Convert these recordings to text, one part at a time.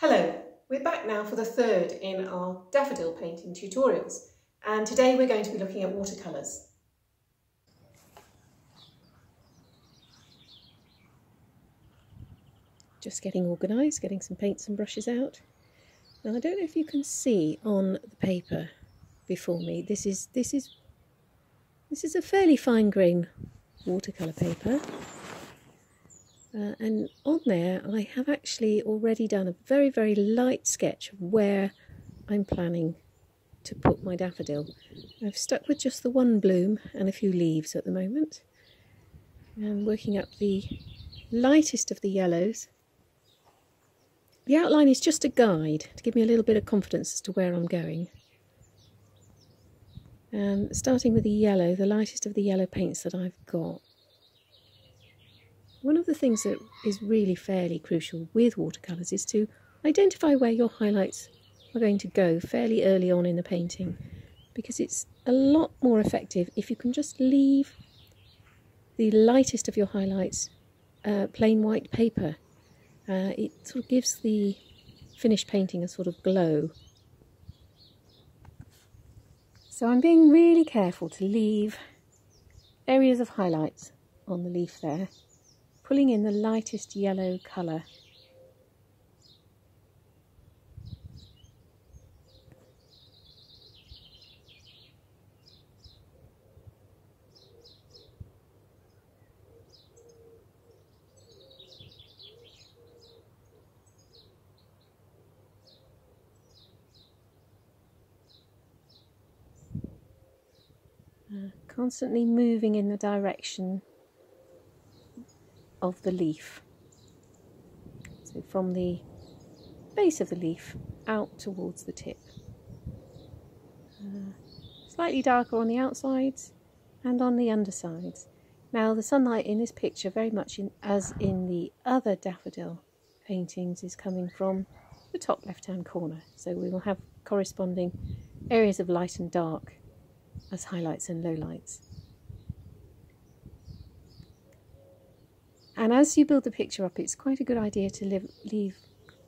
Hello, we're back now for the third in our daffodil painting tutorials and today we're going to be looking at watercolours. Just getting organised, getting some paints and brushes out. Now I don't know if you can see on the paper before me, this is this is this is a fairly fine grain watercolour paper uh, and on there I have actually already done a very very light sketch of where I'm planning to put my daffodil. I've stuck with just the one bloom and a few leaves at the moment and working up the lightest of the yellows. The outline is just a guide to give me a little bit of confidence as to where I'm going. And starting with the yellow, the lightest of the yellow paints that I've got. One of the things that is really fairly crucial with watercolours is to identify where your highlights are going to go fairly early on in the painting because it's a lot more effective if you can just leave the lightest of your highlights uh, plain white paper. Uh, it sort of gives the finished painting a sort of glow. So I'm being really careful to leave areas of highlights on the leaf there pulling in the lightest yellow colour. Uh, constantly moving in the direction of the leaf. So from the base of the leaf out towards the tip. Uh, slightly darker on the outsides and on the undersides. Now the sunlight in this picture very much in, as in the other daffodil paintings is coming from the top left hand corner. So we will have corresponding areas of light and dark as highlights and lowlights. And as you build the picture up, it's quite a good idea to live, leave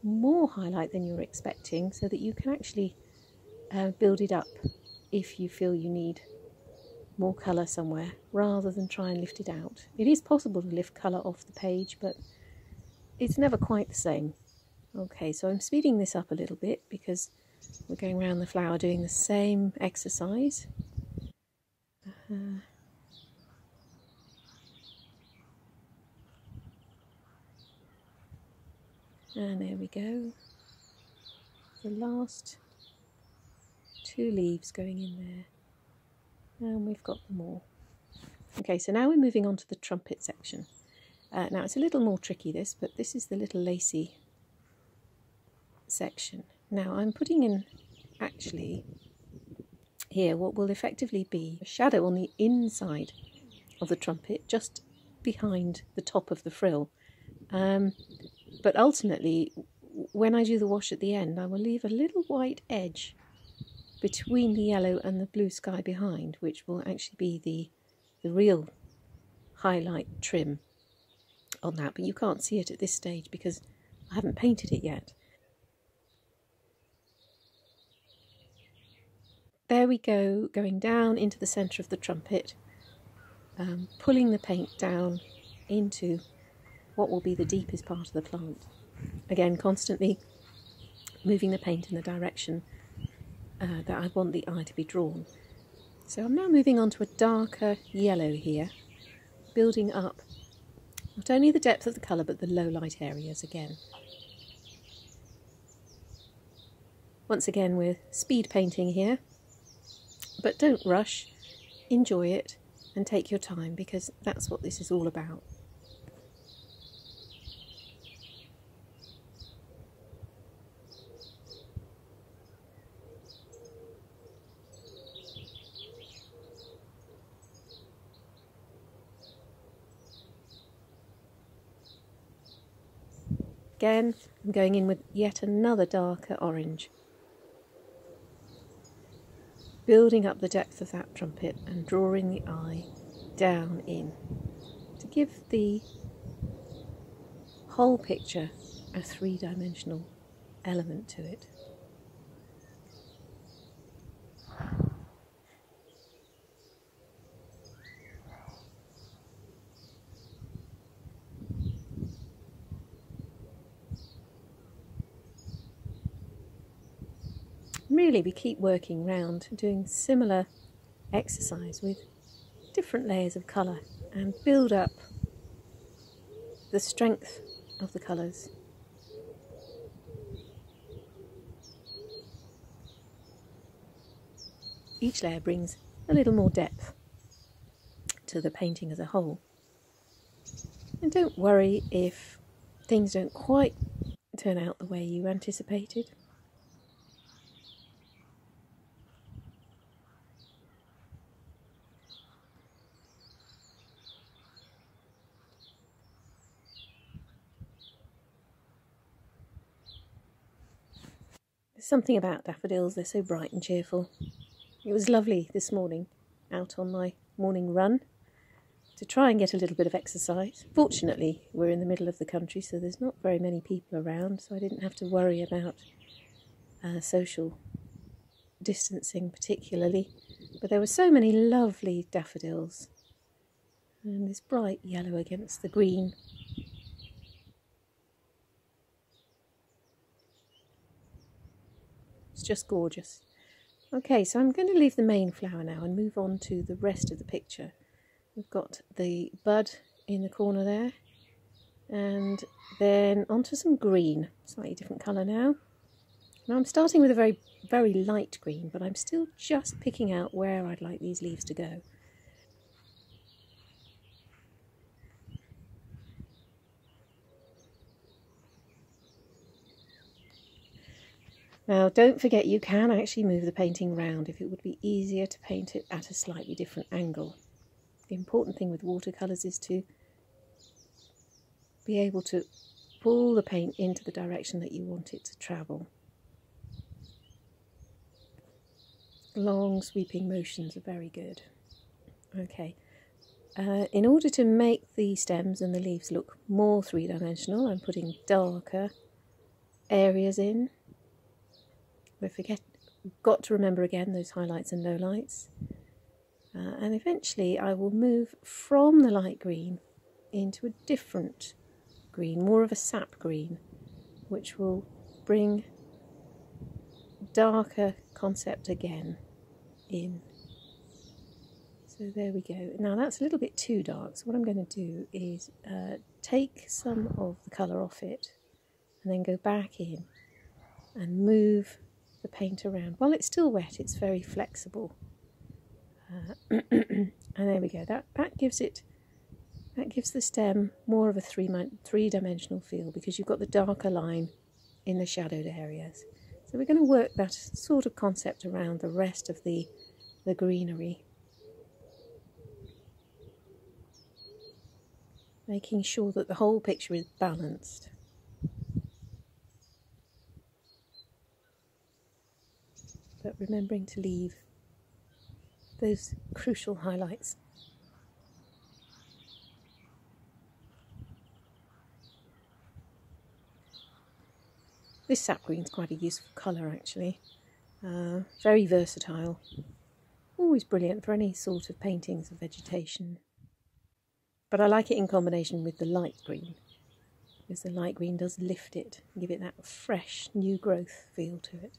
more highlight than you're expecting so that you can actually uh, build it up if you feel you need more colour somewhere rather than try and lift it out. It is possible to lift colour off the page, but it's never quite the same. Okay, so I'm speeding this up a little bit because we're going around the flower doing the same exercise. Uh, And there we go. The last two leaves going in there. And we've got them all. Okay, so now we're moving on to the trumpet section. Uh, now it's a little more tricky this, but this is the little lacy section. Now I'm putting in actually here what will effectively be a shadow on the inside of the trumpet just behind the top of the frill. Um, but ultimately, when I do the wash at the end, I will leave a little white edge between the yellow and the blue sky behind, which will actually be the, the real highlight trim on that. But you can't see it at this stage because I haven't painted it yet. There we go, going down into the centre of the trumpet, um, pulling the paint down into what will be the deepest part of the plant. Again, constantly moving the paint in the direction uh, that I want the eye to be drawn. So I'm now moving on to a darker yellow here, building up not only the depth of the colour but the low light areas again. Once again we're speed painting here, but don't rush, enjoy it and take your time because that's what this is all about. Again, I'm going in with yet another darker orange. Building up the depth of that trumpet and drawing the eye down in to give the whole picture a three-dimensional element to it. Really, we keep working round, doing similar exercise with different layers of colour and build up the strength of the colours. Each layer brings a little more depth to the painting as a whole. And don't worry if things don't quite turn out the way you anticipated. Something about daffodils, they're so bright and cheerful. It was lovely this morning out on my morning run to try and get a little bit of exercise. Fortunately, we're in the middle of the country, so there's not very many people around, so I didn't have to worry about uh, social distancing particularly. But there were so many lovely daffodils, and this bright yellow against the green just gorgeous. Okay, so I'm going to leave the main flower now and move on to the rest of the picture. We've got the bud in the corner there, and then onto some green, slightly different colour now. Now I'm starting with a very, very light green, but I'm still just picking out where I'd like these leaves to go. Now don't forget you can actually move the painting round if it would be easier to paint it at a slightly different angle. The important thing with watercolours is to be able to pull the paint into the direction that you want it to travel. Long sweeping motions are very good. Okay, uh, in order to make the stems and the leaves look more three-dimensional, I'm putting darker areas in we forget, got to remember again those highlights and lowlights. Uh, and eventually I will move from the light green into a different green, more of a sap green, which will bring darker concept again in. So there we go. Now that's a little bit too dark, so what I'm going to do is uh, take some of the colour off it and then go back in and move the paint around. While it's still wet, it's very flexible. Uh, and there we go. That that gives it that gives the stem more of a three three dimensional feel because you've got the darker line in the shadowed areas. So we're going to work that sort of concept around the rest of the the greenery. Making sure that the whole picture is balanced. But remembering to leave those crucial highlights. This sap green is quite a useful colour actually, uh, very versatile, always brilliant for any sort of paintings of vegetation. But I like it in combination with the light green, because the light green does lift it, give it that fresh new growth feel to it.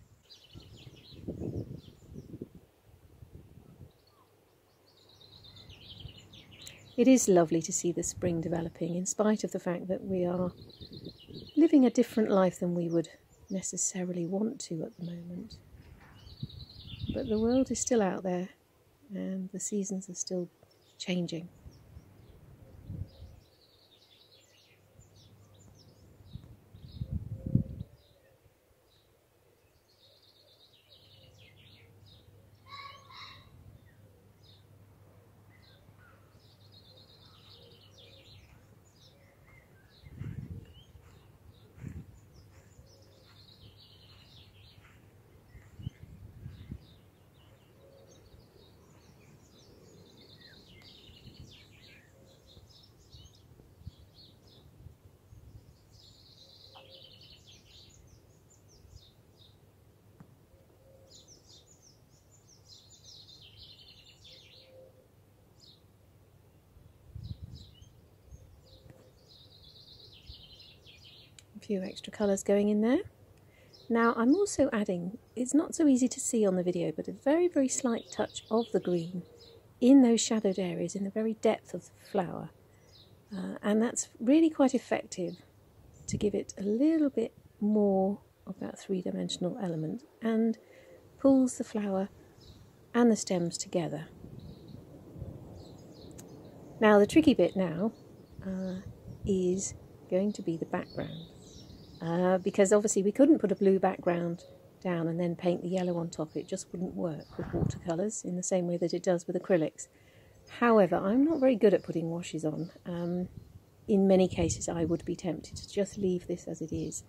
It is lovely to see the spring developing in spite of the fact that we are living a different life than we would necessarily want to at the moment. But the world is still out there and the seasons are still changing. Few extra colours going in there. Now I'm also adding, it's not so easy to see on the video, but a very, very slight touch of the green in those shadowed areas in the very depth of the flower. Uh, and that's really quite effective to give it a little bit more of that three-dimensional element and pulls the flower and the stems together. Now the tricky bit now uh, is going to be the background uh, because obviously we couldn't put a blue background down and then paint the yellow on top. It just wouldn't work with watercolours in the same way that it does with acrylics. However, I'm not very good at putting washes on. Um, in many cases, I would be tempted to just leave this as it is.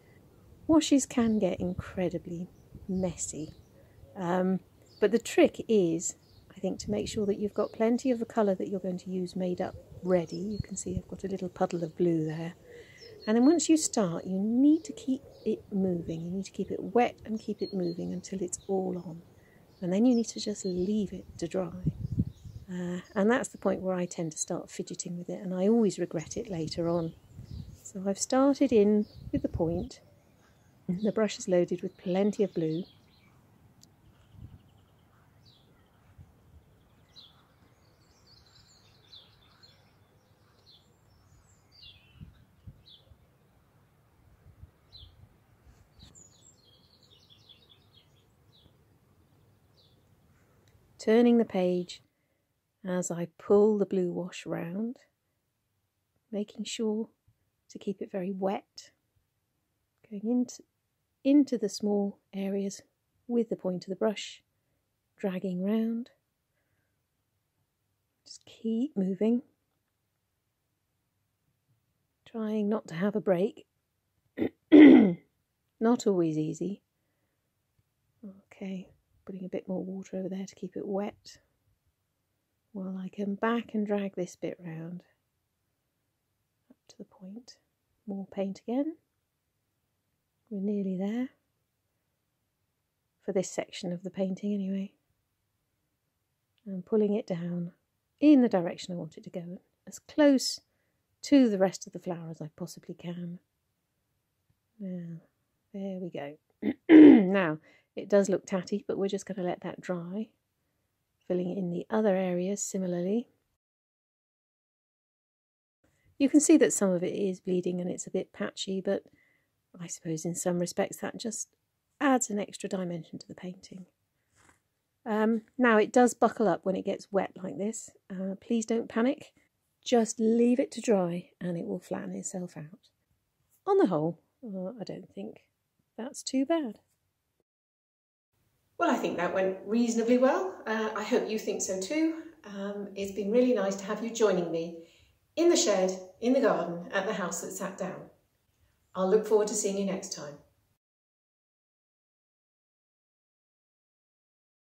Washes can get incredibly messy. Um, but the trick is, I think, to make sure that you've got plenty of the colour that you're going to use made up ready. You can see I've got a little puddle of blue there. And then once you start, you need to keep it moving. You need to keep it wet and keep it moving until it's all on. And then you need to just leave it to dry. Uh, and that's the point where I tend to start fidgeting with it, and I always regret it later on. So I've started in with the point. The brush is loaded with plenty of blue. Turning the page as I pull the blue wash round, making sure to keep it very wet, going into, into the small areas with the point of the brush, dragging round. Just keep moving, trying not to have a break. not always easy. Okay, putting a bit more water over there to keep it wet while I come back and drag this bit round up to the point. More paint again. We're nearly there for this section of the painting anyway. And pulling it down in the direction I want it to go, as close to the rest of the flower as I possibly can. Now, there we go. now, it does look tatty, but we're just going to let that dry. Filling in the other areas similarly. You can see that some of it is bleeding and it's a bit patchy, but I suppose in some respects that just adds an extra dimension to the painting. Um, now it does buckle up when it gets wet like this. Uh, please don't panic. Just leave it to dry and it will flatten itself out. On the whole, uh, I don't think that's too bad. Well, I think that went reasonably well. Uh, I hope you think so too. Um, it's been really nice to have you joining me in the shed, in the garden, at the house that sat down. I'll look forward to seeing you next time.